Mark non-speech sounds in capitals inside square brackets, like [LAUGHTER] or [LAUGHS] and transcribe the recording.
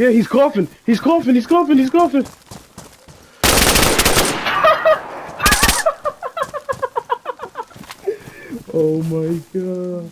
Yeah, he's coughing. He's coughing. He's coughing. He's coughing. [LAUGHS] oh my god.